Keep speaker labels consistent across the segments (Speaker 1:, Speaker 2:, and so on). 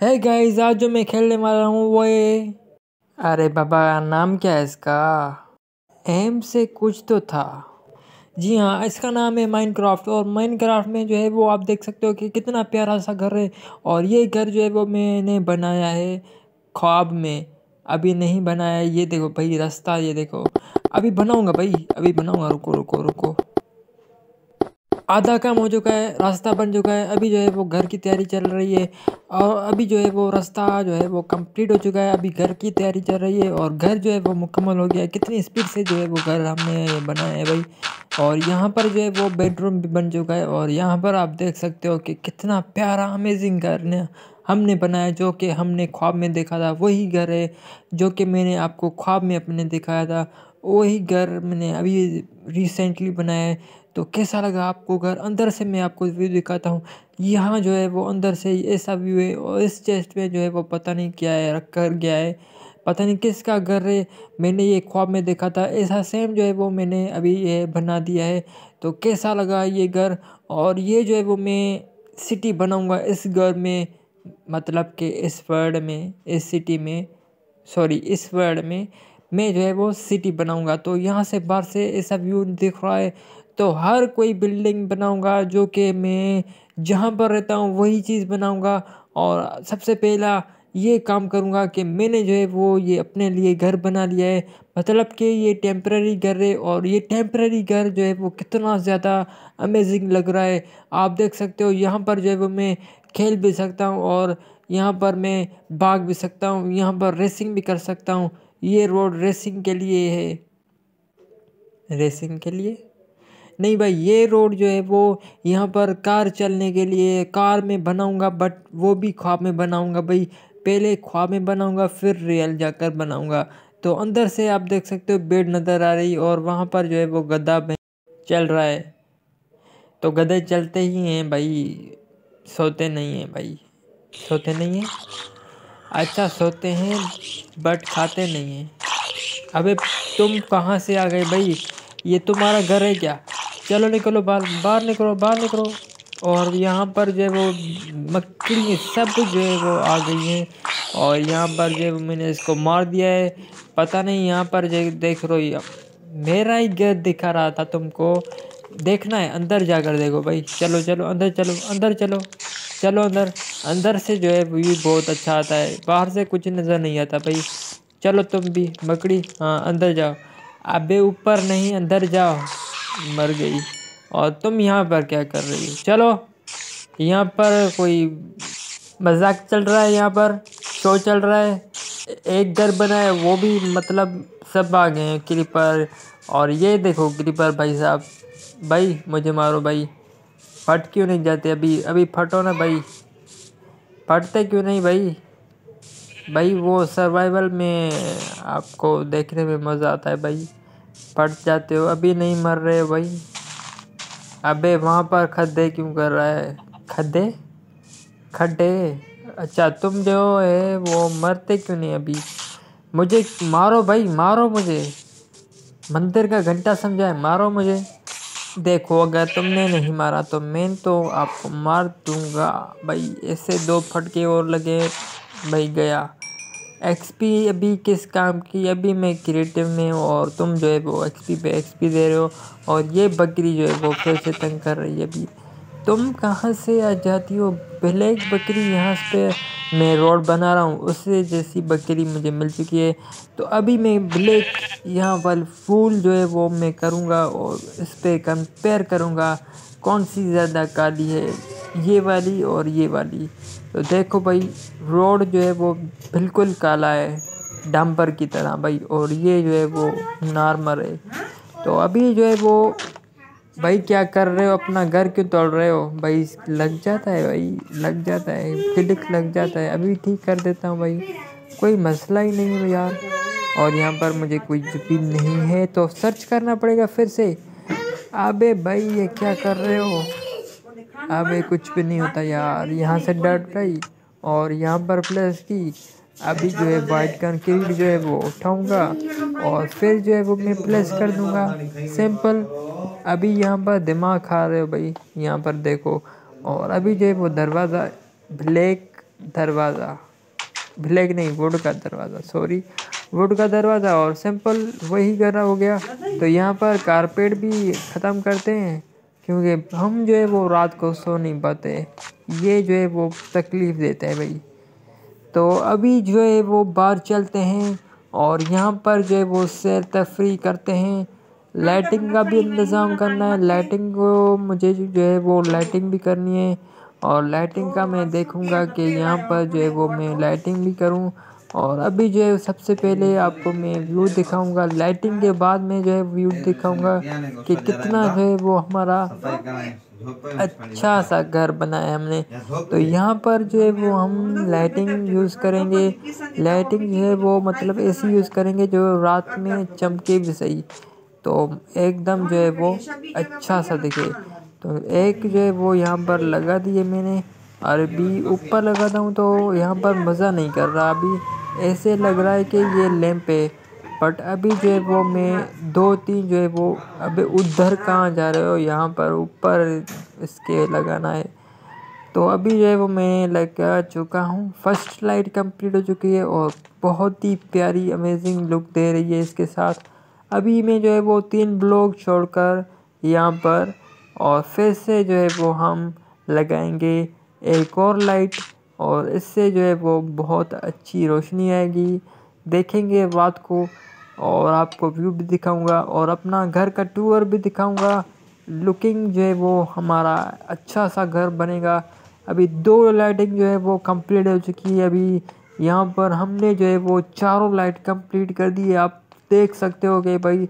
Speaker 1: है गाइस आज जो मैं खेलने वाला हूँ वो ये। अरे बाबा, नाम क्या है इसका? एम से कुछ तो था। जी हाँ इसका नाम है माइनक्राफ्ट और माइनक्राफ्ट में जो है वो आप देख सकते हो कि कितना प्यारा सा घर है और ये घर जो है वो मैंने बनाया है ख्वाब में। अभी नहीं बनाया, ये देखो भाई, रास्ता, ये देखो। अभी बनाऊँगा भाई, अभी बनाऊँगा, रुको रुको रुको। आधा काम हो चुका है, रास्ता बन चुका है, अभी जो है वो घर की तैयारी चल रही है और अभी जो है वो रास्ता जो है वो कंप्लीट हो चुका है, अभी घर की तैयारी चल रही है और घर जो है वो मुकम्मल हो गया है। कितनी स्पीड से जो है वो घर हमने बनाया है भाई और यहाँ पर जो है वो बेडरूम भी बन चुका है और यहाँ पर आप देख सकते हो कि कितना प्यारा अमेजिंग घर ने हमने बनाया जो कि हमने ख्वाब में देखा था। वही घर है जो कि मैंने आपको ख्वाब में अपने दिखाया था। वही घर मैंने अभी रिसेंटली बनाया है। तो कैसा लगा आपको घर? अंदर से मैं आपको व्यू दिखाता हूँ। यहाँ जो है वो अंदर से ऐसा व्यू है और इस चेस्ट में जो है वो पता नहीं क्या है, रख कर गया है। पता नहीं किसका घर है। मैंने ये ख्वाब में देखा था। ऐसा सेम जो है वो मैंने अभी ये बना दिया है। तो कैसा लगा ये घर? और ये जो है वो मैं सिटी बनाऊँगा इस घर में मतलब कि इस वर्ल्ड में, इस सिटी में सॉरी इस वर्ल्ड में मैं जो है वो सिटी बनाऊँगा। तो यहाँ से बाहर से ऐसा व्यू दिख रहा है। तो हर कोई बिल्डिंग बनाऊँगा जो कि मैं जहाँ पर रहता हूँ वही चीज़ बनाऊँगा। और सबसे पहला ये काम करूँगा कि मैंने जो है वो ये अपने लिए घर बना लिया है। मतलब कि ये टेम्प्रेरी घर है और ये टेम्प्रेरी घर जो है वो कितना ज़्यादा अमेजिंग लग रहा है। आप देख सकते हो यहाँ पर जो है वो मैं खेल भी सकता हूँ और यहाँ पर मैं भाग भी सकता हूँ, यहाँ पर रेसिंग भी कर सकता हूँ। ये रोड रेसिंग के लिए है। रेसिंग के लिए? नहीं भाई, ये रोड जो है वो यहाँ पर कार चलने के लिए कार में बनाऊँगा बट वो भी ख्वाब में बनाऊँगा भाई। पहले ख्वाब में बनाऊँगा, फिर रियल जाकर बनाऊँगा। तो अंदर से आप देख सकते हो, बेड नज़र आ रही और वहाँ पर जो है वो गद्दा चल रहा है। तो गधे चलते ही हैं भाई, सोते नहीं हैं भाई। सोते नहीं हैं? अच्छा सोते हैं बट खाते नहीं हैं। अबे, तुम कहाँ से आ गए भाई? ये तुम्हारा घर है क्या? चलो निकलो, बाहर बाहर निकलो बाहर निकलो। और यहाँ पर जो है वो मक्खी, सब जो है वो आ गई हैं। और यहाँ पर जो मैंने इसको मार दिया है। पता नहीं यहाँ पर जो देख रो मेरा ही घर दिखा रहा था तुमको। देखना है, अंदर जाकर देखो भाई। चलो चलो, अंदर चलो अंदर चलो चलो अंदर। अंदर से जो है व्यू बहुत अच्छा आता है। बाहर से कुछ नज़र नहीं आता भाई। चलो तुम भी, मकड़ी हाँ अंदर जाओ। अबे ऊपर नहीं, अंदर जाओ। मर गई। और तुम यहाँ पर क्या कर रही हो? चलो, यहाँ पर कोई मज़ाक चल रहा है यहाँ पर, शो चल रहा है। एक घर बना है, वो भी मतलब सब आ गए हैं क्रीपर और ये देखो क्रीपर भाई साहब। भाई, मुझे मारो भाई। फट क्यों नहीं जाते अभी? अभी फटो ना भाई। फटते क्यों नहीं भाई? भाई, वो सर्वाइवल में आपको देखने में मज़ा आता है भाई। पट जाते हो, अभी नहीं मर रहे भाई। अबे, वहाँ पर खड्डे क्यों कर रहा है? खड्डे? खड्डे? अच्छा तुम जो है, वो मरते क्यों नहीं अभी? मुझे मारो भाई, मारो मुझे। मंदिर का घंटा समझा है मारो मुझे। देखो, अगर तुमने नहीं मारा तो मैं तो आपको मार दूँगा। भाई, ऐसे दो फटके और लगे भाई गया। एक्सपी अभी किस काम की? अभी मैं क्रिएटिव में हूँ और तुम जो है वो एक्सपी पे एक्सपी दे रहे हो और ये बकरी जो है वो फिर से तंग कर रही है अभी। तुम कहाँ से आ जाती हो? ब्लैक बकरी यहाँ पे मैं रोड बना रहा हूँ, उससे जैसी बकरी मुझे मिल चुकी है। तो अभी मैं ब्लैक यहाँ वाले फूल जो है वो मैं करूँगा और इस पर कंपेयर करूँगा, कौन सी ज़्यादा काली है, ये वाली और ये वाली। तो देखो भाई, रोड जो है वो बिल्कुल काला है डम्पर की तरह भाई, और ये जो है वो नॉर्मल है। तो अभी जो है वो, भाई क्या कर रहे हो? अपना घर क्यों तोड़ रहे हो? भाई, लग जाता है भाई, लग जाता है क्लिक लग जाता है। अभी ठीक कर देता हूँ भाई, कोई मसला ही नहीं है यार। और यहाँ पर मुझे कोई भी नहीं है तो सर्च करना पड़ेगा फिर से। अबे भाई, ये क्या कर रहे हो? अबे कुछ भी नहीं होता यार। यहाँ से डट गई और यहाँ पर प्लस की अभी जो है वाइट कंक्रीट जो है वो उठाऊँगा। और फिर जो है वो मैं प्लस कर दूँगा। सिंपल अभी यहाँ पर दिमाग खा रहे हो भाई। यहाँ पर देखो। और अभी जो है वो दरवाज़ा ब्लैक दरवाज़ा। ब्लैक नहीं वुड का दरवाज़ा सॉरी वुड का दरवाज़ा। और सिंपल वही करना हो गया। तो यहाँ पर कारपेट भी ख़त्म करते हैं। क्योंकि हम जो है वो रात को सो नहीं पाते। ये जो है वो तकलीफ़ देता है भाई। तो अभी जो है वो बाहर चलते हैं और यहाँ पर जो है वो सैर तफरी करते हैं। लाइटिंग का भी इंतज़ाम करना है। लाइटिंग को मुझे जो है वो लाइटिंग भी करनी है। और लाइटिंग का मैं देखूँगा कि यहाँ पर जो है वो मैं लाइटिंग भी करूँ और अभी जो है सबसे पहले आपको मैं व्यू दिखाऊँगा। लाइटिंग के बाद में जो है व्यू दिखाऊँगा कि कितना जो है वो हमारा अच्छा सा घर बनाया हमने। तो यहाँ पर जो है वो हम लाइटिंग यूज़ करेंगे। लाइटिंग जो है वो मतलब ऐसी यूज़ करेंगे जो रात में चमके भी सही। तो एकदम जो है वो अच्छा सा दिखे। तो एक जो है वो यहाँ पर लगा दिए मैंने। और अभी ऊपर लगाता हूँ तो यहाँ पर मज़ा नहीं कर रहा। अभी ऐसे लग रहा है कि ये लैंप है बट अभी जो है वो मैं दो तीन जो है वो अभी उधर कहाँ जा रहे हो, यहाँ पर ऊपर इसके लगाना है। तो अभी जो है वो मैं लगा चुका हूँ। फ़र्स्ट लाइट कंप्लीट हो चुकी है और बहुत ही प्यारी अमेजिंग लुक दे रही है इसके साथ। अभी मैं जो है वो तीन ब्लॉक छोड़कर यहाँ पर और फिर से जो है वो हम लगाएँगे। एक और लाइट और इससे जो है वो बहुत अच्छी रोशनी आएगी। देखेंगे रात को और आपको व्यू भी दिखाऊँगा और अपना घर का टूर भी दिखाऊँगा। लुकिंग जो है वो हमारा अच्छा सा घर बनेगा। अभी दो लाइटिंग जो है वो कंप्लीट हो चुकी है अभी। यहाँ पर हमने जो है वो चारों लाइट कंप्लीट कर दी है। आप देख सकते हो कि भाई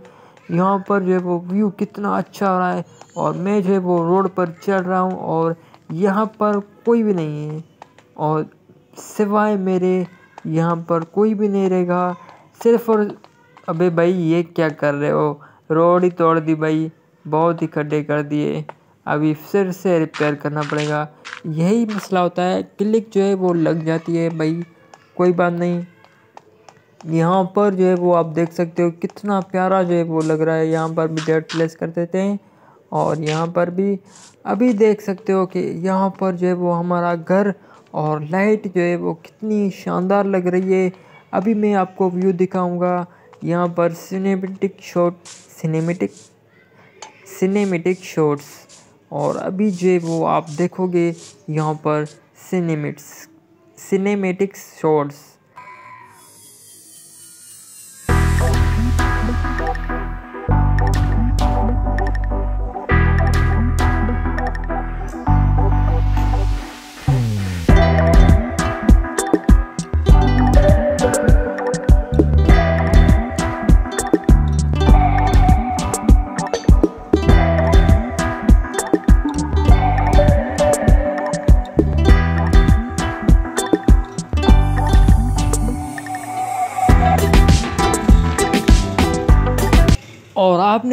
Speaker 1: यहाँ पर जो है वो व्यू कितना अच्छा आ रहा है। और मैं जो है वो रोड पर चल रहा हूँ और यहाँ पर कोई भी नहीं है। और सिवाय मेरे यहाँ पर कोई भी नहीं रहेगा। सिर्फ़ और अबे भाई ये क्या कर रहे हो? रोड ही तोड़ दी भाई। बहुत ही खड्डे कर दिए। अभी फिर से रिपेयर करना पड़ेगा। यही मसला होता है। क्लिक जो है वो लग जाती है भाई। कोई बात नहीं। यहाँ पर जो है वो आप देख सकते हो। कितना प्यारा जो है वो लग रहा है। यहाँ पर भी डेट प्लेस कर देते हैं। और यहाँ पर भी अभी देख सकते हो कि यहाँ पर जो है वो हमारा घर और लाइट जो है वो कितनी शानदार लग रही है। अभी मैं आपको व्यू दिखाऊँगा। यहाँ पर cinematic shot cinematic cinematic shots और अभी जो है वो आप देखोगे यहाँ पर सिनेमेट्स सिनेमेटिक शॉट्स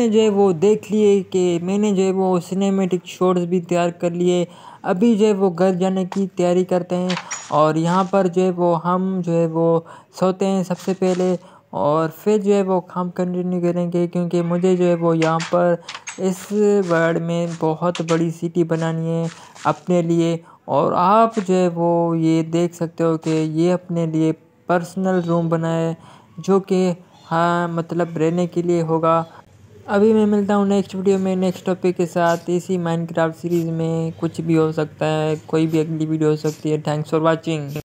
Speaker 1: आपने जो है वो देख लिए कि मैंने जो है वो सिनेमेटिक शॉट्स भी तैयार कर लिए। अभी जो है वो घर जाने की तैयारी करते हैं और यहाँ पर जो है वो हम जो है वो सोते हैं सबसे पहले और फिर जो है वो काम कंटिन्यू करेंगे क्योंकि मुझे जो है वो यहाँ पर इस वर्ल्ड में बहुत बड़ी सिटी बनानी है अपने लिए। और आप जो है वो ये देख सकते हो कि ये अपने लिए पर्सनल रूम बनाए जो कि हाँ मतलब रहने के लिए होगा। अभी मैं मिलता हूँ नेक्स्ट वीडियो में नेक्स्ट टॉपिक के साथ। इसी माइनक्राफ्ट सीरीज़ में कुछ भी हो सकता है, कोई भी अगली वीडियो हो सकती है। Thanks for watching